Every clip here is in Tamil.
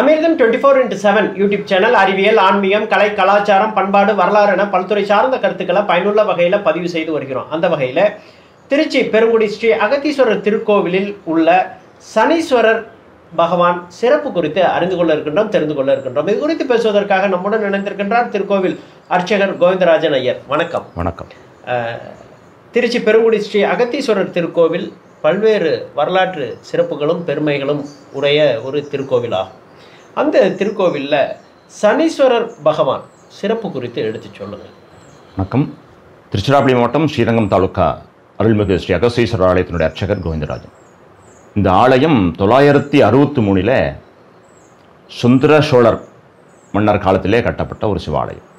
Amirtham twenty four into seven YouTube channel அறிவியல் ஆன்மீகம் கலை கலாச்சாரம் பண்பாடு வரலாறு என பல்துறை சார்ந்த கருத்துக்களை பயனுள்ள வகையில் பதிவு செய்து வருகிறோம். அந்த வகையில் திருச்சி பெருங்குடி ஸ்ரீ அகத்தீஸ்வரர் திருக்கோவிலில் உள்ள சனீஸ்வரர் பகவான் சிறப்பு குறித்து அறிந்து கொள்ள இருக்கின்றோம் தெரிந்து கொள்ள இருக்கின்றோம். இது குறித்து பேசுவதற்காக நம்முடன் இணைந்திருக்கின்றார் திருக்கோவில் அர்ச்சகர் கோவிந்தராஜன் ஐயர். வணக்கம். வணக்கம். திருச்சி பெருங்குடி ஸ்ரீ அகத்தீஸ்வரர் திருக்கோவில் பல்வேறு வரலாற்று சிறப்புகளும் பெருமைகளும் உடைய ஒரு திருக்கோவிலாகும். அந்த திருக்கோவிலில் சனீஸ்வரர் பகவான் சிறப்பு குறித்து எடுத்து சொல்லுங்கள். வணக்கம். திருச்சிராப்பள்ளி மாவட்டம் ஸ்ரீரங்கம் தாலுக்கா அருள்மிகு ஸ்ரீ அகஸ்தீஸ்வரர் ஆலயத்தினுடைய அர்ச்சகர் கோவிந்தராஜன். இந்த ஆலயம் தொள்ளாயிரத்தி அறுபத்தி மூணில் சுந்தர சோழர் மன்னர் காலத்திலே கட்டப்பட்ட ஒரு சிவாலயம்.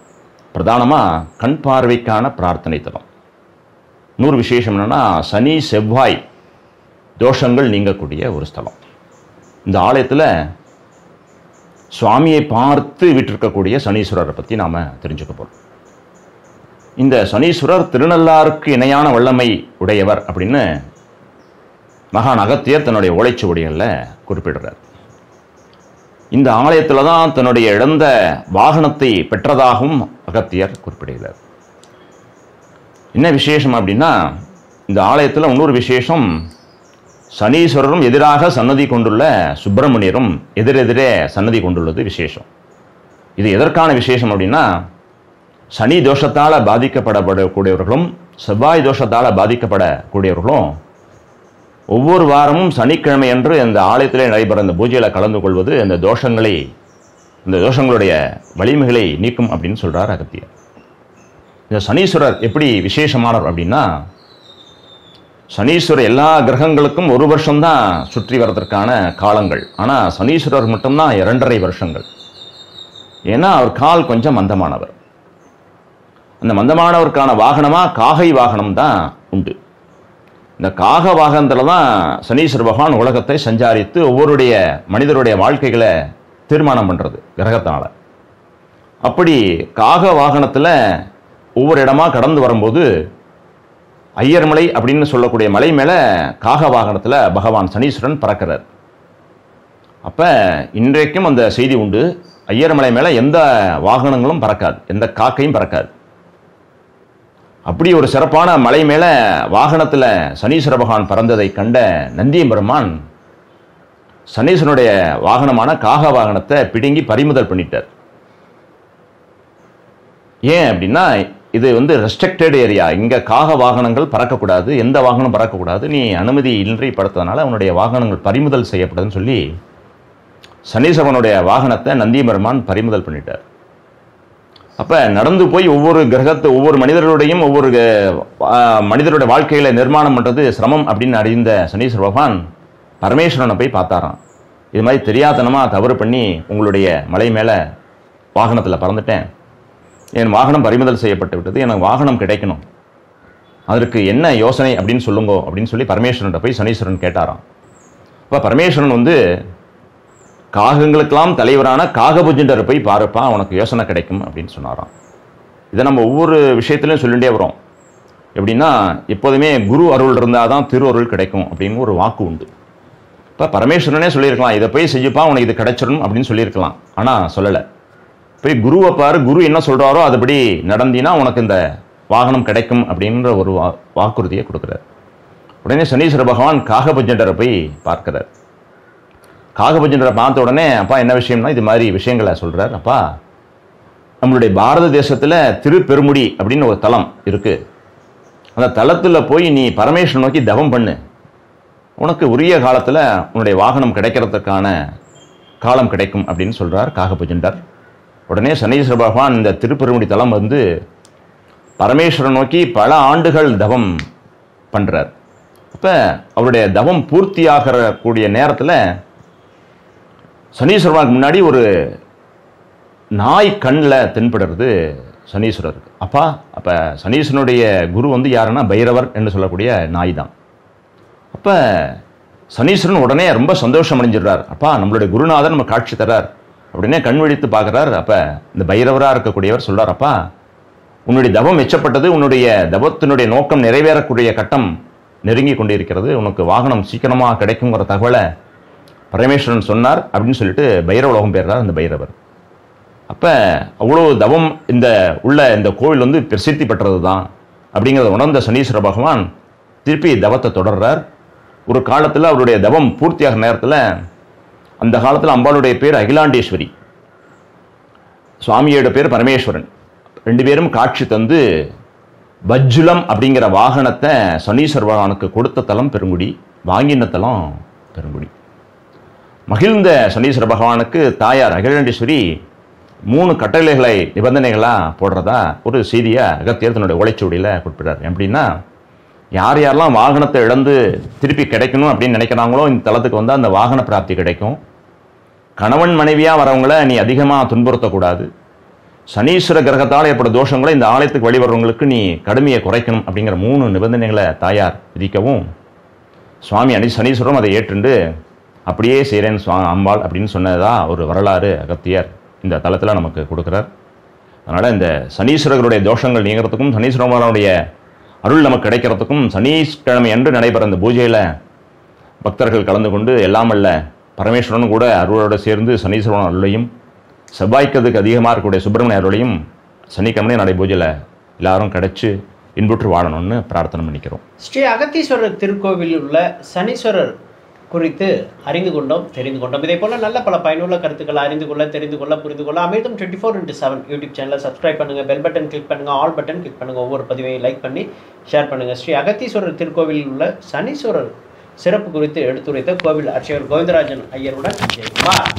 பிரதானமாக கண் பார்வைக்கான பிரார்த்தனை தலம். இன்னொரு விசேஷம் என்னென்னா சனி செவ்வாய் தோஷங்கள் நீங்கக்கூடிய ஒரு ஸ்தலம். இந்த ஆலயத்தில் சுவாமியை பார்த்து விட்டிருக்கக்கூடிய சனீஸ்வரரை பற்றி நாம் தெரிஞ்சுக்க போகிறோம் இந்த சனீஸ்வரர் திருநள்ளாருக்கு இணையான வல்லமை உடையவர் அப்படின்னு மகான் அகத்தியர் தன்னுடைய ஓலைச்சுவடிகளில் குறிப்பிடுறார். இந்த ஆலயத்தில் தான் தன்னுடைய இழந்த வாகனத்தை பெற்றதாகவும் அகத்தியர் குறிப்பிடுகிறார். என்ன விசேஷம் அப்படின்னா இந்த ஆலயத்தில் இன்னொரு விசேஷம் சனீஸ்வரரும் எதிராக சன்னதி கொண்டுள்ள சுப்பிரமணியரும் எதிரெதிரே சன்னதி கொண்டுள்ளது விசேஷம். இது எதற்கான விசேஷம் அப்படின்னா சனி தோஷத்தால் பாதிக்கப்படப்படக்கூடியவர்களும் செவ்வாய் தோஷத்தால் பாதிக்கப்படக்கூடியவர்களும் ஒவ்வொரு வாரமும் சனிக்கிழமை அன்று அந்த ஆலயத்திலே நடைபெற அந்த பூஜையில் கலந்து கொள்வது இந்த தோஷங்களை இந்த தோஷங்களுடைய வலிமைகளை நீக்கும் அப்படின்னு சொல்கிறார் அகத்தியர். இந்த சனீஸ்வரர் எப்படி விசேஷமானவர் அப்படின்னா சனீஸ்வரர் எல்லா கிரகங்களுக்கும் ஒரு வருஷம்தான் சுற்றி வர்றதற்கான காலங்கள். ஆனால் சனீஸ்வரர் மட்டும்தான் இரண்டரை வருஷங்கள். ஏன்னா அவர் கால் கொஞ்சம் மந்தமானவர். அந்த மந்தமானவருக்கான வாகனமாக காகை வாகனம் தான் உண்டு. இந்த காக வாகனத்தில் தான் சனீஸ்வர பகவான் உலகத்தை சஞ்சாரித்து ஒவ்வொருடைய மனிதருடைய வாழ்க்கைகளை தீர்மானம் பண்ணுறது கிரகத்தால். அப்படி காக வாகனத்தில் ஒவ்வொரு இடமா கடந்து வரும்போது ஐயர்மலை அப்படின்னு சொல்லக்கூடிய மலை மேலே காக வாகனத்தில் பகவான் சனீஸ்வரன் பறக்கிறார். அப்போ இன்றைக்கும் அந்த செய்தி உண்டு. ஐயர்மலை மேலே எந்த வாகனங்களும் பறக்காது. எந்த காக்கையும் பறக்காது. அப்படி ஒரு சிறப்பான மலை மேலே வாகனத்தில் சனீஸ்வர பகவான் பறந்ததை கண்ட நந்தியம்பெருமான் சனீஸ்வரனுடைய வாகனமான காக வாகனத்தை பிடுங்கி பறிமுதல் பண்ணிட்டார். ஏன் அப்படின்னா இது வந்து ரெஸ்ட்ரிக்டட் ஏரியா இங்கே காக வாகனங்கள் பறக்கக்கூடாது எந்த வாகனம் பறக்கக்கூடாது நீ அனுமதி இன்றி படுத்ததுனால அவனுடைய வாகனங்கள் பறிமுதல் செய்யப்படுதுன்னு சொல்லி சனீஸ்வரனுடைய வாகனத்தை நந்திபெருமான் பறிமுதல் பண்ணிட்டார். அப்போ நடந்து போய் ஒவ்வொரு கிரகத்தை ஒவ்வொரு மனிதர்களுடையும் ஒவ்வொரு மனிதருடைய வாழ்க்கையில நிர்மாணம் பண்ணுறது சிரமம் அப்படின்னு அறிந்த சனீஸ்வர பகவான் பரமேஸ்வரனை போய் பார்த்தாராம். இது மாதிரி தெரியாதனமாக தவறு பண்ணி உங்களுடைய மலை மேலே வாகனத்தில் பறந்துட்டேன். என் வாகனம் பறிமுதல் செய்யப்பட்டு விட்டது எனக்கு வாகனம் கிடைக்கணும். அதற்கு என்ன யோசனை அப்படின்னு சொல்லுங்கோ அப்படின்னு சொல்லி பரமேஸ்வரன்கிட்ட போய் சனீஸ்வரன் கேட்டாராம். அப்போ பரமேஸ்வரன் வந்து காகங்களுக்கெல்லாம் தலைவரான காகபுஜண்டர் போய் பாருப்பா உனக்கு யோசனை கிடைக்கும் அப்படின்னு சொன்னாராம். இதை நம்ம ஒவ்வொரு விஷயத்துலையும் சொல்லிகிட்டே வரோம். எப்படின்னா எப்போதுமே குரு அருள் இருந்தால் தான் திரு அருள் கிடைக்கும் அப்படின்னு ஒரு வாக்கு உண்டு. இப்போ பரமேஸ்வரனே சொல்லியிருக்கலாம் இதை போய் செய்யப்பா உனக்கு இது கிடைச்சிடும் அப்படின்னு சொல்லியிருக்கலாம். ஆனால் சொல்லலை. போய் குருவை பாரு குரு என்ன சொல்கிறாரோ அதுபடி நடந்தினா உனக்கு இந்த வாகனம் கிடைக்கும் அப்படின்ற ஒரு வா வாக்குறுதியை கொடுக்குறார். உடனே சனீஸ்வர பகவான் காகபுஜண்டரை போய் பார்க்கிறார். காகபுஜண்டரை பார்த்த உடனே அப்பா என்ன விஷயம்னா இது மாதிரி விஷயங்களை சொல்கிறார் அப்பா நம்மளுடைய பாரத தேசத்தில் திருப்பெருமுடி அப்படின்னு ஒரு தலம் இருக்குது அந்த தலத்தில் போய் நீ பரமேஸ்வரன் நோக்கி தவம் பண்ணு. உனக்கு உரிய காலத்தில் உன்னுடைய வாகனம் கிடைக்கிறதுக்கான காலம் கிடைக்கும் அப்படின்னு சொல்கிறார் காகபுஜண்டர். உடனே சனீஸ்வர பகவான் இந்த திருப்பெருமுடி தலம் வந்து பரமேஸ்வரன் நோக்கி பல ஆண்டுகள் தவம் பண்ணுறார் அப்போ அவருடைய தவம் பூர்த்தியாகிற கூடிய நேரத்தில் சனீஸ்வரனுக்கு முன்னாடி ஒரு நாய் கண்ணில் தென்படுறது சனீஸ்வரருக்கு. அப்பா அப்போ சனீஸ்வரனுடைய குரு வந்து யாருன்னா? பைரவர் என்று சொல்லக்கூடிய நாய் தான் அப்போ சனீஸ்வரன் உடனே ரொம்ப சந்தோஷம் அடைஞ்சிடுறார். அப்பா நம்மளுடைய குருநாதன் நம்ம காட்சி தர்றார் உடனே கண் விழித்து பார்க்குறார். அப்போ இந்த பைரவராக இருக்கக்கூடியவர் சொல்றார் அப்பா உன்னுடைய தவம் மெச்சப்பட்டது உன்னுடைய தவத்தினுடைய நோக்கம் நிறைவேறக்கூடிய கட்டம் நெருங்கி கொண்டிருக்கிறது உனக்கு வாகனம் சீக்கிரமாக கிடைக்குங்கிற தகவலை பரமேஸ்வரன் சொன்னார் அப்படின்னு சொல்லிட்டு பைரவ உலகம் பெறுறார் அந்த பைரவர். அப்போ அவ்வளோ தவம் இந்த உள்ள இந்த கோவில் வந்து பிரசித்தி பெற்றது தான் அப்படிங்கிறத உணர்ந்த சனீஸ்வர பகவான் திருப்பி தவத்தை தொடர்றார். ஒரு காலத்தில் அவருடைய தவம் பூர்த்தியாகிற நேரத்தில் அந்த காலத்தில் அம்பாளுடைய பேர் அகிலாண்டேஸ்வரி. சுவாமியோட பேர் பரமேஸ்வரன். ரெண்டு பேரும் காட்சி தந்து வஜ்ஜுலம் அப்படிங்கிற வாகனத்தை சனீஸ்வர பகவானுக்கு கொடுத்த தலம் பெருங்குடி வாங்கின தலம் பெருங்குடி. மகிழ்ந்த சனீஸ்வர பகவானுக்கு தாயார் அகிலாண்டேஸ்வரி மூணு கட்டளைகளை நிபந்தனைகளாக போடுறதா ஒரு செய்தியை அகத்தியர் தன்னுடைய உழைச்சுவடியில் குறிப்பிட்டார் எப்படின்னா யார் யாரெல்லாம் வாகனத்தை இழந்து திருப்பி கிடைக்கணும் அப்படின்னு நினைக்கிறாங்களோ இந்த தளத்துக்கு வந்தால் அந்த வாகன பிராப்தி கிடைக்கும். கணவன் மனைவியாக வரவங்கள நீ அதிகமாக துன்புறுத்தக்கூடாது. சனீஸ்வர கிரகத்தால் ஏற்படும் தோஷங்களை இந்த ஆலயத்துக்கு வழிவரவங்களுக்கு நீ கடுமையை குறைக்கணும் அப்படிங்கிற மூணு நிபந்தனைகளை தாயார் விதிக்கவும். சுவாமி அனி சனீஸ்வரம் அதை ஏற்றுண்டு அப்படியே செய்கிறேன் சுவா அம்பாள் அப்படின்னு சொன்னதா ஒரு வரலாறு அகத்தியர் இந்த தளத்தில் நமக்கு கொடுக்குறார். அதனால் இந்த சனீஸ்வரர்களுடைய தோஷங்கள் நீங்கிறதுக்கும் சனீஸ்வரனுடைய அருள் நமக்கு கிடைக்கிறதுக்கும் சனீஸ்கிழமை அன்று நடைபெற இந்த பூஜையில் பக்தர்கள் கலந்து கொண்டு எல்லாமல்ல பரமேஸ்வரனும் கூட அருளோடு சேர்ந்து சனீஸ்வரன் அருளையும் செவ்வாய்க்கதுக்கு அதிகமாக இருக்கக்கூடிய சுப்பிரமணிய அருளையும் சனிக்கிழமை நடை பூஜையில் எல்லாரும் கிடச்சி இன்புற்று வாழணும்னு பிரார்த்தனை பண்ணிக்கிறோம். ஸ்ரீ அகத்தீஸ்வரர் திருக்கோவிலில் உள்ள சனீஸ்வரர் குறித்து அறிந்து கொண்டோம் தெரிந்து கொண்டோம். இதே போல் நல்ல பல பயனுள்ள கருத்துக்களை அறிந்து கொள்ள தெரிந்து கொள்ள புரிந்து கொள்ள Amirtham twenty four into seven YouTube சேனலை சப்ஸ்கிரைப் பண்ணுங்கள் பெல் பட்டன் கிளிக் பண்ணுங்கள் ஆல் பட்டன் கிளிக் பண்ணுங்கள் ஒவ்வொரு பதிவையும் லைக் பண்ணி ஷேர் பண்ணுங்கள் ஸ்ரீ அகத்தீஸ்வரர் திருக்கோவிலில் உள்ள சனீஸ்வரர் சிறப்பு குறித்து எடுத்துரைத்த கோவில் அர்ச்சகர் கோவிந்தராஜன் ஐயருடன் ஜெயக்குமார்